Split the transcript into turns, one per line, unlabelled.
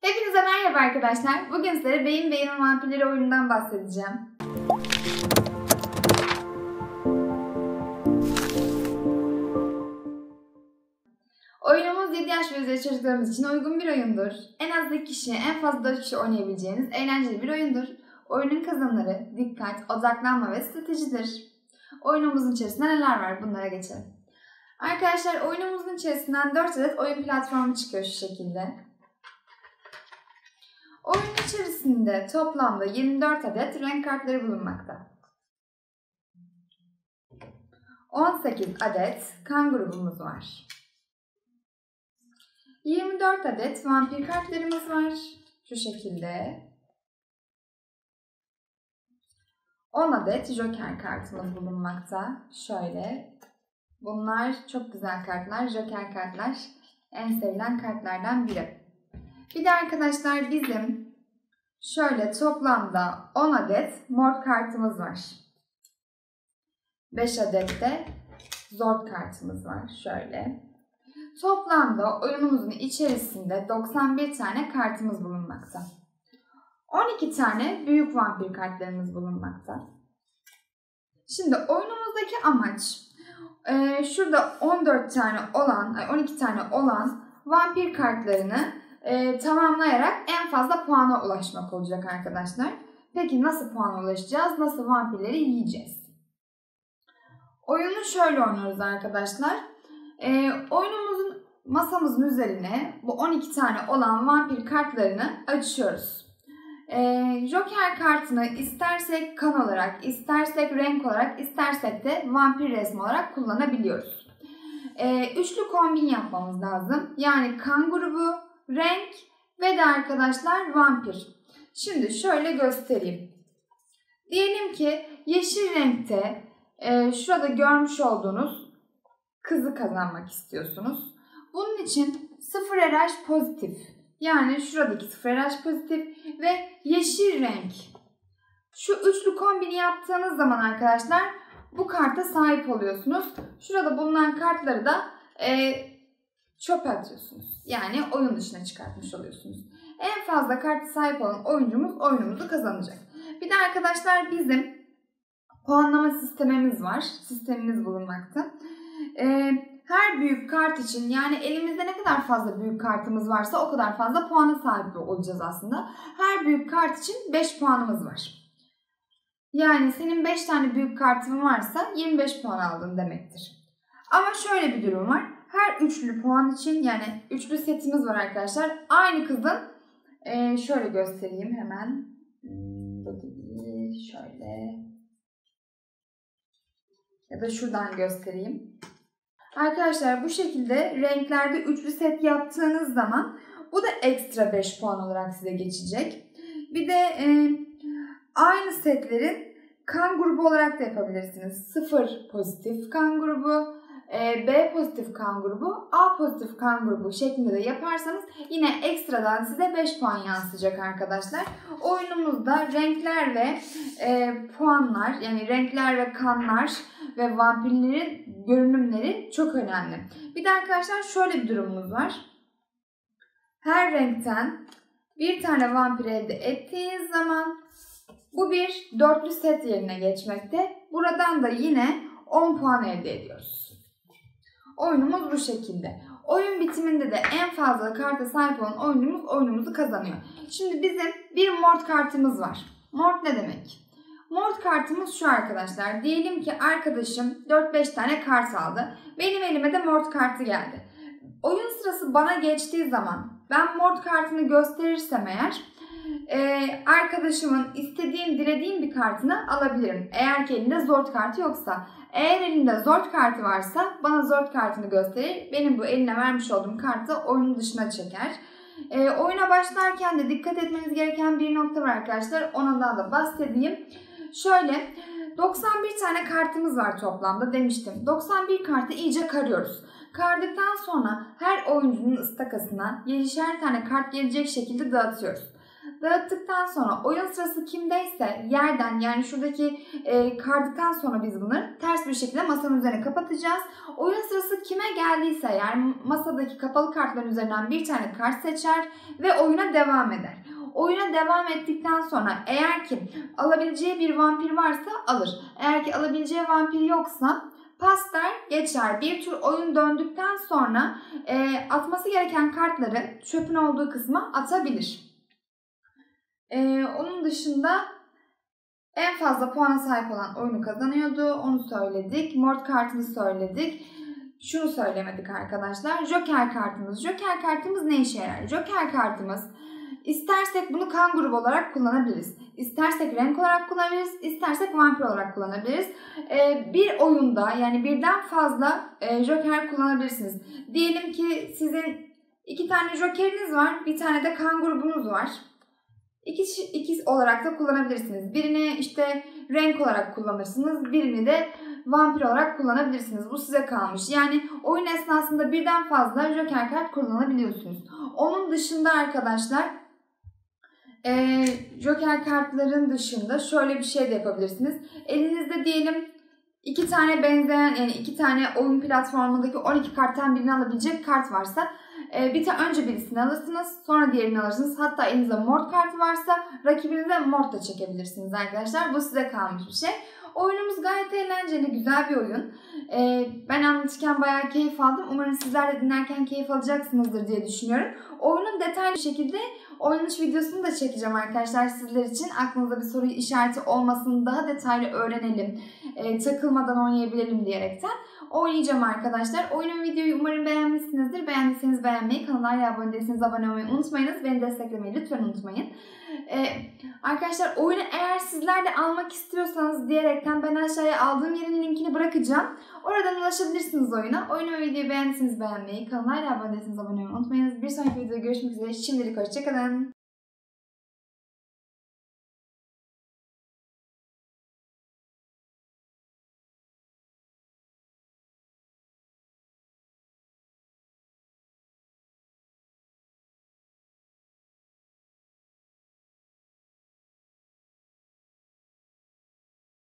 Hepinize merhaba arkadaşlar. Bugün sizlere Beyin Beyin Vampirleri oyunundan bahsedeceğim. Oyunumuz 7 yaş ve üzeri çocuklarımız için uygun bir oyundur. En az 2 kişi, en fazla 4 kişi oynayabileceğiniz eğlenceli bir oyundur. Oyunun kazanları dikkat, odaklanma ve stratejidir. Oyunumuzun içerisinde neler var bunlara geçelim. Arkadaşlar oyunumuzun içerisinden 4 adet oyun platformu çıkıyor şu şekilde. Oyun içerisinde toplamda 24 adet renk kartları bulunmakta. 18 adet kan grubumuz var. 24 adet vampir kartlarımız var. Şu şekilde. 10 adet joker kartımız bulunmakta. Şöyle. Bunlar çok güzel kartlar. Joker kartlar en sevilen kartlardan biri. Bir de arkadaşlar bizim şöyle toplamda 10 adet mort kartımız var. 5 adet de zord kartımız var. Şöyle. Toplamda oyunumuzun içerisinde 91 tane kartımız bulunmakta. 12 tane büyük vampir kartlarımız bulunmakta. Şimdi oyunumuzdaki amaç şurada 14 tane olan, 12 tane olan vampir kartlarını e, tamamlayarak en fazla puana ulaşmak olacak arkadaşlar. Peki nasıl puana ulaşacağız? Nasıl vampirleri yiyeceğiz? Oyunu şöyle oynuyoruz arkadaşlar. E, oyunumuzun masamızın üzerine bu 12 tane olan vampir kartlarını açıyoruz. E, Joker kartını istersek kan olarak, istersek renk olarak, istersek de vampir resmi olarak kullanabiliyoruz. E, üçlü kombin yapmamız lazım. Yani kan grubu, renk ve de arkadaşlar vampir. Şimdi şöyle göstereyim. Diyelim ki yeşil renkte e, şurada görmüş olduğunuz kızı kazanmak istiyorsunuz. Bunun için 0 RH pozitif yani şuradaki 0 RH pozitif ve yeşil renk. Şu üçlü kombini yaptığınız zaman arkadaşlar bu karta sahip oluyorsunuz. Şurada bulunan kartları da e, çöpe atıyorsunuz. Yani oyun dışına çıkartmış oluyorsunuz. En fazla karta sahip olan oyuncumuz oyunumuzu kazanacak. Bir de arkadaşlar bizim puanlama sistemimiz var. Sistemimiz bulunmakta. Ee, her büyük kart için yani elimizde ne kadar fazla büyük kartımız varsa o kadar fazla puana sahip olacağız aslında. Her büyük kart için 5 puanımız var. Yani senin 5 tane büyük kartın varsa 25 puan aldın demektir. Ama şöyle bir durum var. Her üçlü puan için yani üçlü setimiz var arkadaşlar. Aynı kızın e, şöyle göstereyim hemen. Hmm, şöyle ya da şuradan göstereyim. Arkadaşlar bu şekilde renklerde üçlü set yaptığınız zaman bu da ekstra 5 puan olarak size geçecek. Bir de e, aynı setlerin kan grubu olarak da yapabilirsiniz. 0 pozitif kan grubu, B pozitif kan grubu, A pozitif kan grubu şeklinde de yaparsanız yine ekstradan size 5 puan yansıyacak arkadaşlar. Oyunumuzda renkler ve e, puanlar yani renkler ve kanlar ve vampirlerin görünümleri çok önemli. Bir de arkadaşlar şöyle bir durumumuz var. Her renkten bir tane vampir elde ettiğiniz zaman bu bir dörtlü set yerine geçmekte. Buradan da yine 10 puan elde ediyoruz. Oyunumuz bu şekilde. Oyun bitiminde de en fazla karta sahip olan oyuncumuz oyunumuzu kazanıyor. Şimdi bizim bir mort kartımız var. Mort ne demek? Mort kartımız şu arkadaşlar. Diyelim ki arkadaşım 4-5 tane kart aldı. Benim elime de mort kartı geldi. Oyun sırası bana geçtiği zaman ben mort kartını gösterirsem eğer e, arkadaşımın istediğim, dilediğim bir kartını alabilirim. Eğer ki elinde zord kartı yoksa. Eğer elinde zord kartı varsa bana zord kartını gösterir. Benim bu eline vermiş olduğum kartı oyunun dışına çeker. E, oyuna başlarken de dikkat etmeniz gereken bir nokta var arkadaşlar. Ona daha da bahsedeyim. Şöyle 91 tane kartımız var toplamda demiştim. 91 kartı iyice karıyoruz. Kardıktan sonra her oyuncunun ıstakasına 7'şer tane kart gelecek şekilde dağıtıyoruz. Dağıttıktan sonra oyun sırası kimdeyse yerden yani şuradaki e, kardıktan sonra biz bunları ters bir şekilde masanın üzerine kapatacağız. Oyun sırası kime geldiyse yani masadaki kapalı kartların üzerinden bir tane kart seçer ve oyuna devam eder. Oyuna devam ettikten sonra eğer ki alabileceği bir vampir varsa alır. Eğer ki alabileceği vampir yoksa pas der geçer. Bir tur oyun döndükten sonra e, atması gereken kartları çöpün olduğu kısma atabilir. E, onun dışında en fazla puana sahip olan oyunu kazanıyordu. Onu söyledik. Mort kartını söyledik. Şunu söylemedik arkadaşlar. Joker kartımız. Joker kartımız ne işe yarar? Joker kartımız istersek bunu kan grubu olarak kullanabiliriz. İstersek renk olarak kullanabiliriz. istersek vampir olarak kullanabiliriz. Ee, bir oyunda yani birden fazla e, Joker kullanabilirsiniz. Diyelim ki sizin iki tane Joker'iniz var. Bir tane de kan grubunuz var. İki, iki olarak da kullanabilirsiniz. Birini işte renk olarak kullanırsınız. Birini de vampir olarak kullanabilirsiniz. Bu size kalmış. Yani oyun esnasında birden fazla Joker kart kullanabiliyorsunuz. Onun dışında arkadaşlar e, Joker kartların dışında şöyle bir şey de yapabilirsiniz. Elinizde diyelim iki tane benzeyen yani iki tane oyun platformundaki 12 karttan birini alabilecek kart varsa e, bir tane önce birisini alırsınız sonra diğerini alırsınız. Hatta elinizde mort kartı varsa rakibinize mort da çekebilirsiniz arkadaşlar. Bu size kalmış bir şey. Oyunumuz gayet eğlenceli, güzel bir oyun. Ee, ben anlatırken bayağı keyif aldım. Umarım sizler de dinlerken keyif alacaksınızdır diye düşünüyorum. Oyunun detaylı şekilde oynanış videosunu da çekeceğim arkadaşlar sizler için. Aklınızda bir soru işareti olmasın, daha detaylı öğrenelim, e, takılmadan oynayabilelim diyerekten oynayacağım arkadaşlar. Oyunun videoyu umarım beğenmişsinizdir. Beğendiyseniz beğenmeyi, kanala abone değilseniz abone olmayı unutmayınız. Beni desteklemeyi lütfen unutmayın. Ee, arkadaşlar oyunu eğer sizler de almak istiyorsanız diyerekten ben aşağıya aldığım yerin linkini bırakacağım. Oradan ulaşabilirsiniz oyuna. Oyunu ve videoyu beğendiyseniz beğenmeyi, kanala abone değilseniz abone olmayı unutmayınız. Bir sonraki videoda görüşmek üzere. Şimdilik hoşçakalın. done